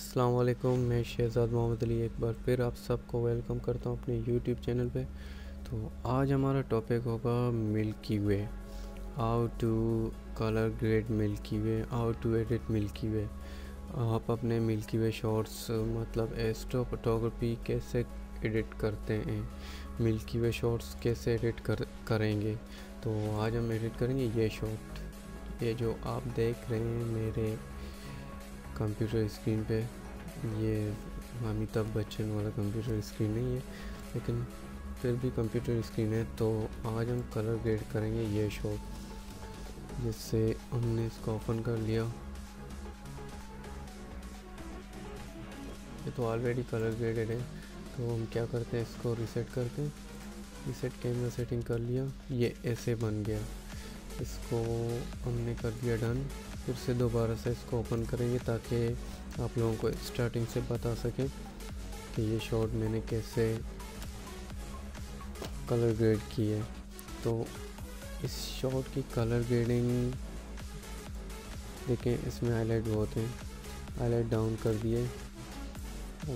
वालेकुम मैं शहज़ाद मोहम्मद अली एक बार फिर आप सबको वेलकम करता हूँ अपने यूट्यूब चैनल पे। तो आज हमारा टॉपिक होगा milky way how to colour grade milky way how to edit milky way आप अपने मिल्की वे शॉर्ट्स मतलब एस्ट्रो फोटोग्राफी कैसे एडिट करते हैं? मिल्की वे शॉर्ट्स कैसे एडिट कर, करेंगे? तो आज हम एडिट करेंगे ये शॉर्ट ये जो आप देख रहे हैं मेरे कंप्यूटर स्क्रीन पे। ये अमिताभ बच्चन वाला कंप्यूटर स्क्रीन नहीं है, लेकिन फिर भी कंप्यूटर स्क्रीन है तो आज हम कलर ग्रेड करेंगे ये शो जिससे हमने इसको ओपन कर लिया। ये तो ऑलरेडी कलर ग्रेडेड है तो हम क्या करते हैं, इसको रीसेट करते हैं। रिसेट कैमरा सेटिंग कर लिया, ये ऐसे बन गया। इसको हमने कर दिया डन फिर से दोबारा से इसको ओपन करेंगे ताकि आप लोगों को स्टार्टिंग से बता सकें कि ये शॉट मैंने कैसे कलर ग्रेड की है। तो इस शॉट की कलर ग्रेडिंग देखें, इसमें हाईलाइट बहुत हैं। हाईलाइट डाउन कर दिए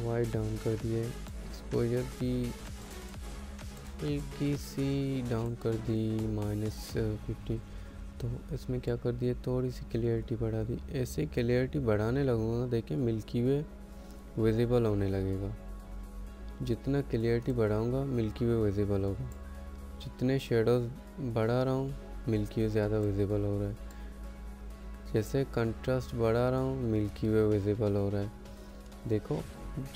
वाइट डाउन कर दिए। एक्सपोजर की हल्की सी डाउन कर दी माइनस फिफ्टी तो इसमें क्या कर दिया? थोड़ी सी क्लियरिटी बढ़ा दी। ऐसे क्लियरिटी बढ़ाने लगूँगा, देखिए मिल्की वे विजिबल होने लगेगा। जितना क्लियरिटी बढ़ाऊँगा मिल्की वे विजिबल होगा। जितने शेडोज बढ़ा रहा हूँ मिल्की वे ज़्यादा विजिबल हो रहा है। जैसे कंट्रास्ट बढ़ा रहा हूँ मिल्की वे विजिबल हो रहा है। देखो,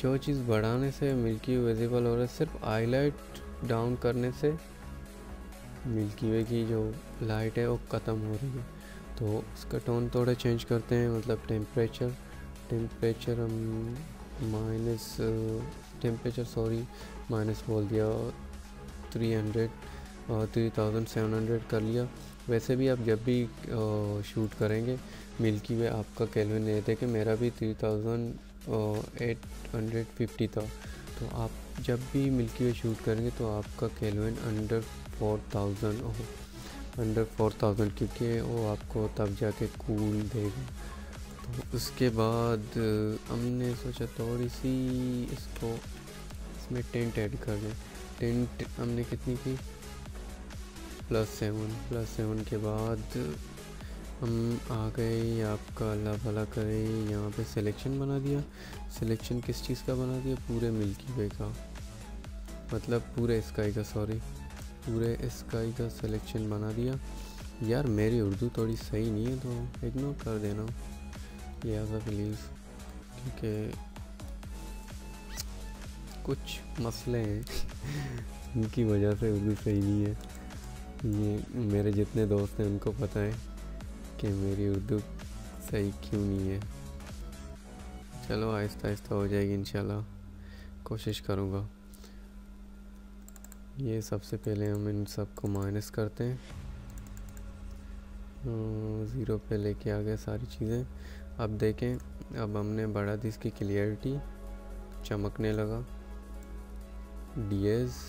जो चीज़ बढ़ाने से मिल्की वे विजिबल हो रहा है, सिर्फ़ हाईलाइट डाउन करने से मिल्की वे की जो लाइट है वो ख़त्म हो रही है। तो उसका टोन थोड़ा चेंज करते हैं मतलब टेम्परेचर टेम्परेचर हम माइनस टेम्परेचर सॉरी माइनस बोल दिया three hundred three thousand seven hundred कर लिया। वैसे भी आप जब भी शूट करेंगे, मिल्की वे आपका कैलविन थे कि मेरा भी three thousand eight hundred fifty था। तो आप जब भी मिल्की वे शूट करेंगे तो आपका kelvin under four thousand under four thousand क्योंकि वो आपको तब जाके कूल देगा। तो उसके बाद, हमने सोचा थोड़ी सी इसको इसमें टेंट ऐड कर दें। टेंट हमने कितनी की? प्लस सेवन प्लस सेवन के बाद हम आ गए, आपका अल्लाह भला करे, यहाँ पे सिलेक्शन बना दिया। सिलेक्शन किस चीज़ का बना दिया? पूरे मिल्की वे का। मतलब पूरे स्काई का सॉरी पूरे स्काई का सिलेक्शन बना दिया। यार, मेरी उर्दू थोड़ी सही नहीं है तो इग्नोर कर देना। लिहाजा प्लीज़ क्योंकि कुछ मसले हैं उनकी वजह से उर्दू सही नहीं है। ये मेरे जितने दोस्त हैं, उनको पता है कि मेरी उर्दू सही क्यों नहीं है। चलो आहिस्ता आहिस्ता हो जाएगी, इंशाल्लाह। कोशिश करूँगा। ये सबसे पहले हम इन सबको माइनस करते हैं। ज़ीरो पे लेके आ गए सारी चीज़ें। अब देखें, अब हमने बढ़ा दी इसकी क्लियरिटी चमकने लगा। डी एस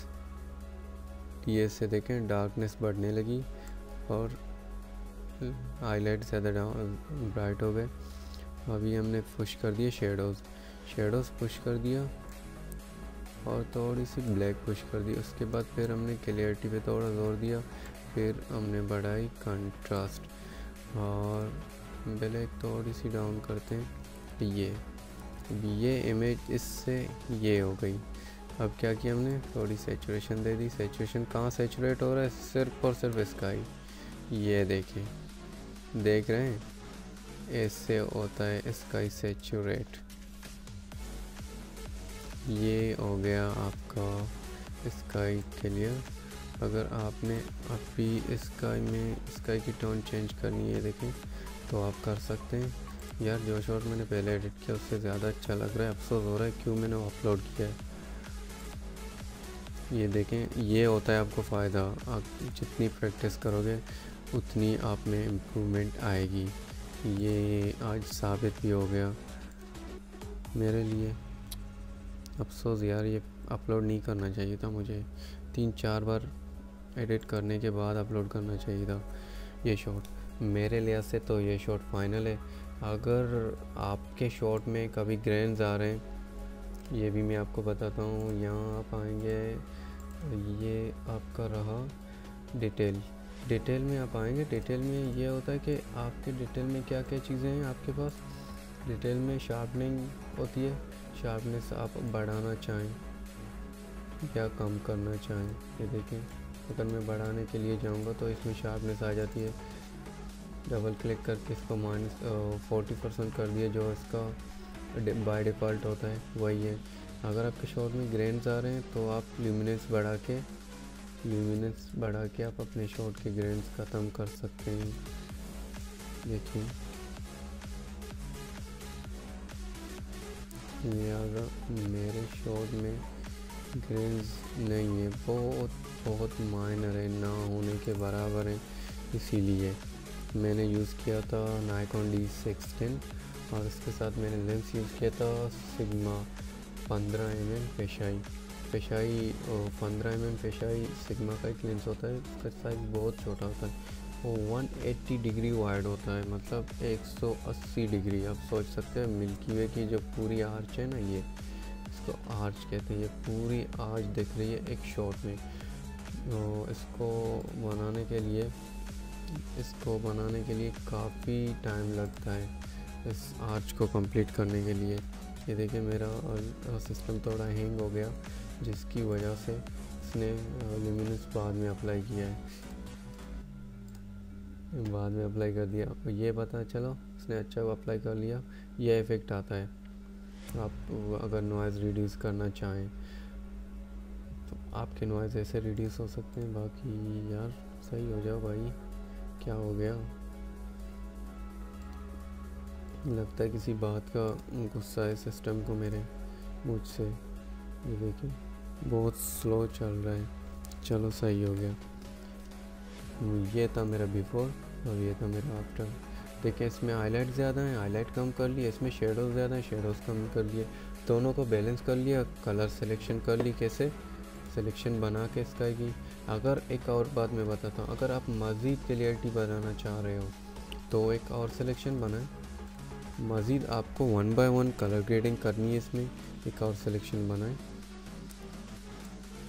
डी एस से देखें डार्कनेस बढ़ने लगी और हाईलाइट ज़्यादा ब्राइट हो गए। अभी हमने पुश कर दिया शेडोज़ शेडोज़ पुश कर दिया। और थोड़ी सी ब्लैक पुश कर दी। उसके बाद फिर हमने क्लियरिटी पे थोड़ा ज़ोर दिया। फिर हमने बढ़ाई कंट्रास्ट और ब्लैक थोड़ी सी डाउन करते हैं। ये। ये इमेज इससे ये हो गई। अब क्या किया हमने? थोड़ी सेचुरेशन दे दी। सेचुरेशन कहाँ सेचुरेट हो रहा है? सिर्फ़ और सिर्फ़ स्काई ये देखिए। देख रहे हैं? ऐसे होता है स्काई सेचुरेट ये हो गया आपका स्काई क्लियर अगर आपने अभी स्काई में, स्काई की टोन चेंज करनी है देखें तो आप कर सकते हैं। यार, जो शॉट मैंने पहले एडिट किया, उससे ज़्यादा अच्छा लग रहा है, अफसोस हो रहा है, क्यों मैंने अपलोड किया है? ये देखें, ये होता है आपको फ़ायदा। आप जितनी प्रैक्टिस करोगे, उतनी आप में इम्प्रूवमेंट आएगी। ये आज साबित भी हो गया मेरे लिए। अफसोस यार, ये अपलोड नहीं करना चाहिए था मुझे। तीन चार बार एडिट करने के बाद अपलोड करना चाहिए था ये शॉट मेरे लिहाज से तो ये शॉट फाइनल है। अगर आपके शॉट में कभी ग्रेन्स आ रहे हैं, ये भी मैं आपको बताता हूँ। यहाँ आप आएँगे, ये आपका रहा डिटेल डिटेल में आप आएँगे डिटेल में ये होता है कि आपके डिटेल में क्या क्या चीज़ें हैं आपके पास? डिटेल में शार्पनिंग होती है। शार्पनेस आप बढ़ाना चाहें या कम करना चाहें, ये देखें। अगर मैं बढ़ाने के लिए जाऊँगा तो इसमें शार्पनेस आ जाती है। डबल क्लिक करके इसको माइनस फोर्टी परसेंट कर दिया जो इसका बाय डिफ़ॉल्ट होता है, वही है। अगर आपके शॉट में ग्रेन्स आ रहे हैं तो आप ल्यूमिनेंस बढ़ा के, ल्यूमिनेंस बढ़ा के आप अपने शॉट के ग्रेन्स ख़त्म कर सकते हैं। देखिए। अगर मेरे शॉट में ग्रेन्स नहीं है। बहुत बहुत माइनर है, ना होने के बराबर है। इसीलिए मैंने यूज़ किया था नाइकॉन डी सिक्सटीन और इसके साथ मैंने लेंस यूज़ किया था सिग्मा पंद्रह एम एम पेशाई पेशाई पंद्रह एम एम पेशाई सिग्मा का एक लेंस होता है उसका साइज़ बहुत छोटा होता है। वो 180 डिग्री वाइड होता है मतलब 180 डिग्री आप सोच सकते हैं। मिल्की वे की जो पूरी आर्च है ना ये, इसको आर्च कहते हैं। ये पूरी आर्च दिख रही है एक शॉट में। तो इसको बनाने के लिए, इसको बनाने के लिए काफ़ी टाइम लगता है इस आर्च को कंप्लीट करने के लिए। ये देखिए मेरा सिस्टम थोड़ा हैंग हो गया, जिसकी वजह से इसने लिमिनस बाद में अप्लाई किया है। बाद में अप्लाई कर दिया। ये पता चलो, उसने अच्छा अप्लाई कर लिया। ये इफ़ेक्ट आता है। आप अगर नॉइज़ रिड्यूस करना चाहें तो आपके नॉइज़ ऐसे रिड्यूस हो सकते हैं। बाकी यार, सही हो जाओ भाई। क्या हो गया? लगता है किसी बात का गुस्सा है सिस्टम को मेरे, मुझसे। ये देखिए, बहुत स्लो चल रहा है। चलो, सही हो गया। ये था मेरा बिफोर और ये था मेरा आफ्टर देखिए, इसमें हाईलाइट ज़्यादा है हाईलाइट कम कर लिए, इसमें शेडोज़ ज़्यादा है शेडोज़ कम कर लिए। दोनों को बैलेंस कर लिया कलर सिलेक्शन कर ली कैसे? सिलेक्शन बना के इसका की अगर एक और बात मैं बताता हूँ, अगर आप मज़ीद क्लियरिटी बनाना चाह रहे हो तो एक और सिलेक्शन बनाए। मज़ीद आपको one by one colour grading करनी है इसमें। एक और सिलेक्शन बनाए।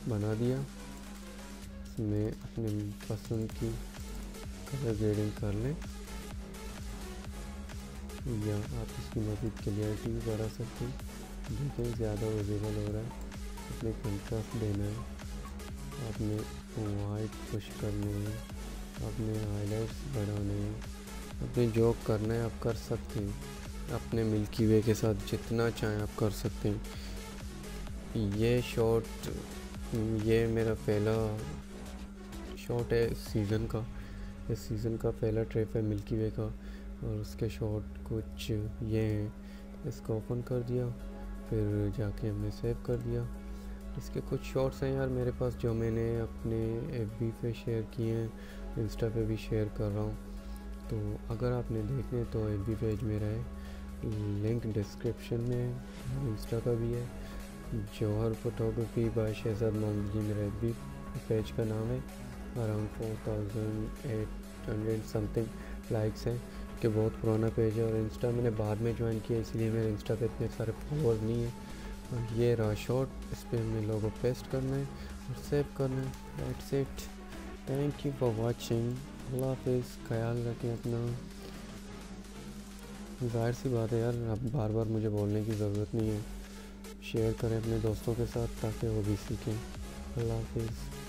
बना दिया। इसमें अपने पसंद की कलर ग्रेडिंग कर लें। या आप इसकी मजीद क्लियरिटी भी बढ़ा सकते हैं। देखें ज़्यादा विजिबल हो रहा है। अपने कंट्रास्ट देना है। आपने वाइट पुश करने हैं। अपने हाईलाइट्स बढ़ाने हैं। अपने जो करना है, आप कर सकते हैं। अपने मिल्की वे के साथ जितना चाहें आप कर सकते हैं। ये शॉट ये मेरा पहला शॉट है इस सीज़न का। इस सीज़न का पहला ट्रिप है मिल्की वे का और उसके शॉट कुछ ये हैं। इसको ओपन कर दिया, फिर जाके हमने सेव कर दिया। इसके कुछ शॉट्स हैं यार मेरे पास जो मैंने अपने एफ़ बी पे शेयर किए हैं। इंस्टा पे भी शेयर कर रहा हूँ। तो अगर आपने देखने तो एफ़ बी पेज मेरा है। लिंक डिस्क्रिप्शन में है इंस्टा का भी है। जौहर फोटोग्राफी बाय शहजाद मोहम्मद जी मेरा एफ़ बी पेज का नाम है। Around four thousand eight hundred something likes हैं, कि बहुत पुराना पेज है और इंस्टा मैंने बाद में ज्वाइन किया, इसलिए मेरे इंस्टा पे इतने सारे फॉलोअर्स नहीं है। और ये रहा शॉर्ट इस पर हमने लोगों पेस्ट करना है और सेव करना है। That's it thank you for watching Allah हाफिज़, ख्याल रखें अपना। ज़ाहिर सी बात है यार, अब बार बार मुझे बोलने की ज़रूरत नहीं है। शेयर करें अपने दोस्तों के साथ ताकि वो भी सीखें। अल्लाह हाफिज़।